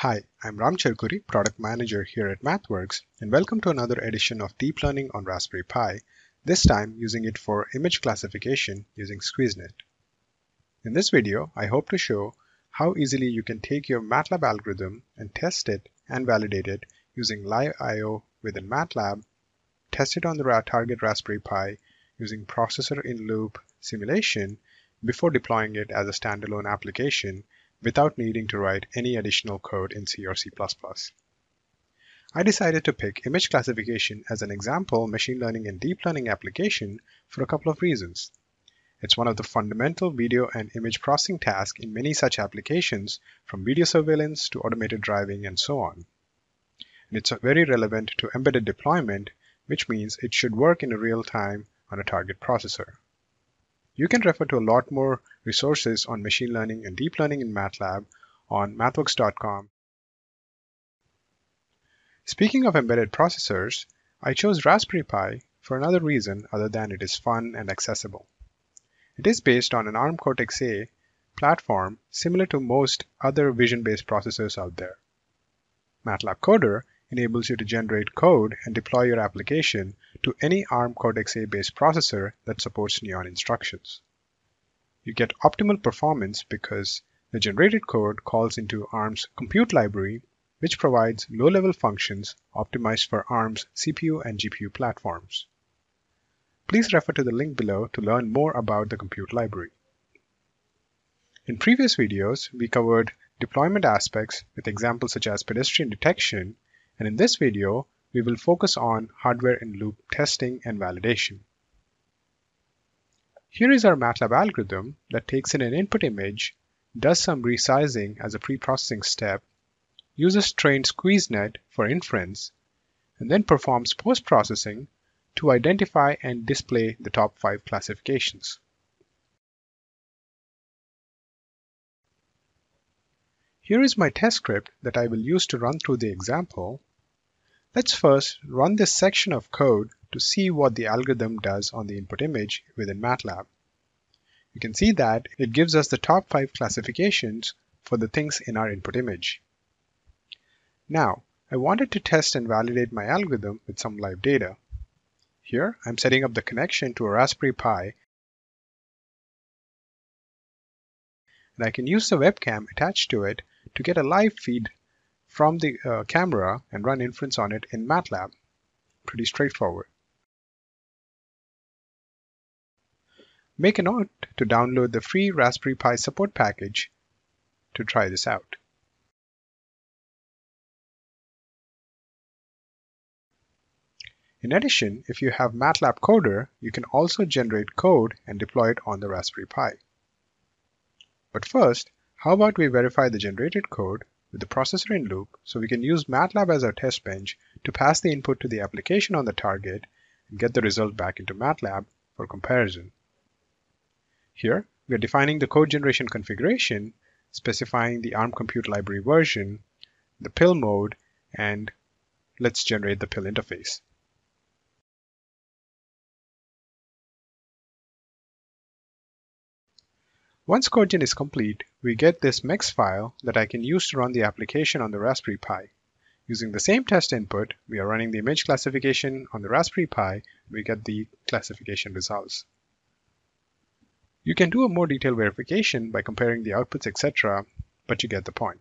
Hi, I'm Ram Cherukuri, Product Manager here at MathWorks, and welcome to another edition of Deep Learning on Raspberry Pi, this time using it for image classification using SqueezeNet. In this video, I hope to show how easily you can take your MATLAB algorithm and test it and validate it using Live I.O. within MATLAB, test it on the target Raspberry Pi using processor-in-loop simulation before deploying it as a standalone application without needing to write any additional code in C or C++. I decided to pick image classification as an example machine learning and deep learning application for a couple of reasons. It's one of the fundamental video and image processing tasks in many such applications, from video surveillance to automated driving and so on. And it's very relevant to embedded deployment, which means it should work in real time on a target processor. You can refer to a lot more resources on machine learning and deep learning in MATLAB on mathworks.com. Speaking of embedded processors, I chose Raspberry Pi for another reason other than it is fun and accessible. It is based on an ARM Cortex-A platform similar to most other vision-based processors out there. MATLAB Coder enables you to generate code and deploy your application to any ARM Cortex-A based processor that supports Neon instructions. You get optimal performance because the generated code calls into ARM's compute library, which provides low-level functions optimized for ARM's CPU and GPU platforms. Please refer to the link below to learn more about the compute library. In previous videos, we covered deployment aspects with examples such as pedestrian detection and in this video, we will focus on hardware-in-loop testing and validation. Here is our MATLAB algorithm that takes in an input image, does some resizing as a pre-processing step, uses trained SqueezeNet for inference, and then performs post-processing to identify and display the top five classifications. Here is my test script that I will use to run through the example Let's first run this section of code to see what the algorithm does on the input image within MATLAB. You can see that it gives us the top five classifications for the things in our input image. Now, I wanted to test and validate my algorithm with some live data. Here, I'm setting up the connection to a Raspberry Pi and I can use the webcam attached to it to get a live feed from the uh, camera and run inference on it in MATLAB. Pretty straightforward. Make a note to download the free Raspberry Pi support package to try this out. In addition, if you have MATLAB Coder, you can also generate code and deploy it on the Raspberry Pi. But first, how about we verify the generated code with the processor in loop so we can use MATLAB as our test bench to pass the input to the application on the target and get the result back into MATLAB for comparison. Here, we are defining the code generation configuration, specifying the ARM compute library version, the PIL mode, and let's generate the PIL interface. Once CodeGen is complete, we get this MEX file that I can use to run the application on the Raspberry Pi. Using the same test input, we are running the image classification on the Raspberry Pi, we get the classification results. You can do a more detailed verification by comparing the outputs, etc., but you get the point.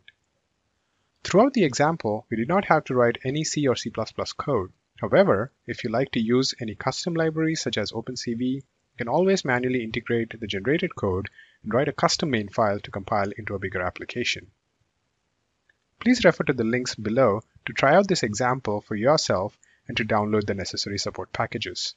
Throughout the example, we did not have to write any C or C++ code. However, if you like to use any custom libraries such as OpenCV, can always manually integrate the generated code and write a custom main file to compile into a bigger application. Please refer to the links below to try out this example for yourself and to download the necessary support packages.